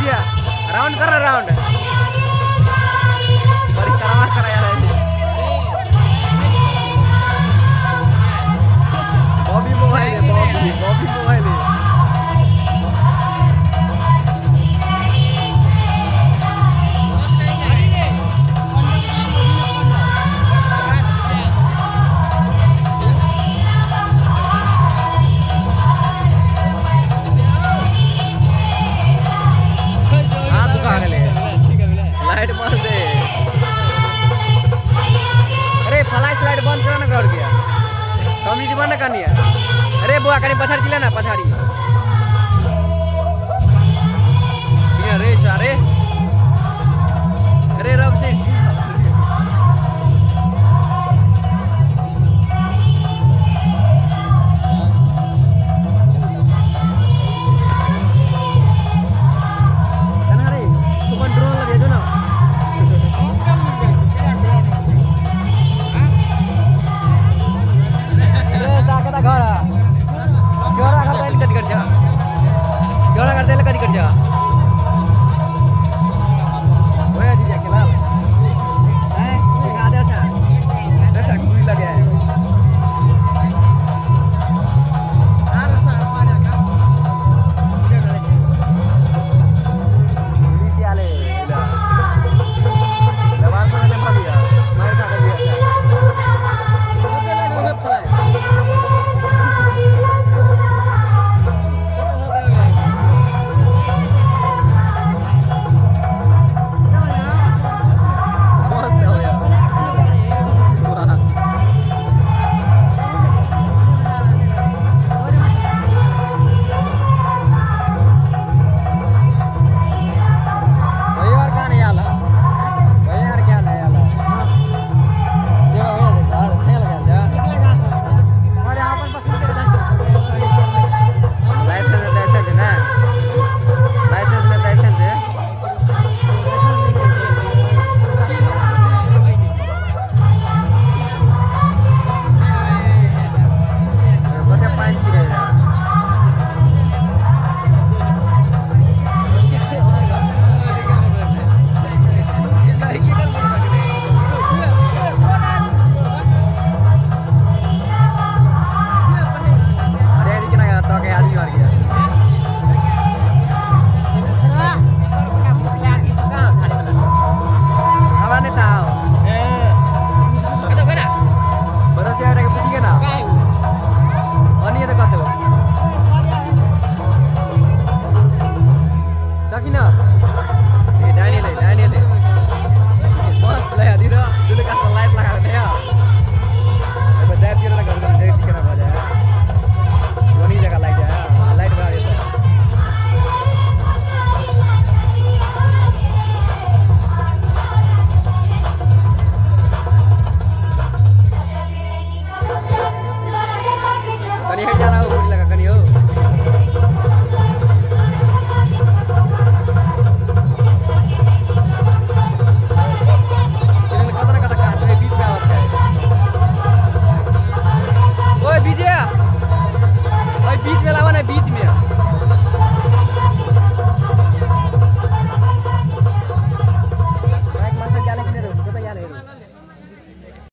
round कर round बंद है अरे बुआ कहीं पथर चिल्ला ना पथारी अरे चारे अरे रब से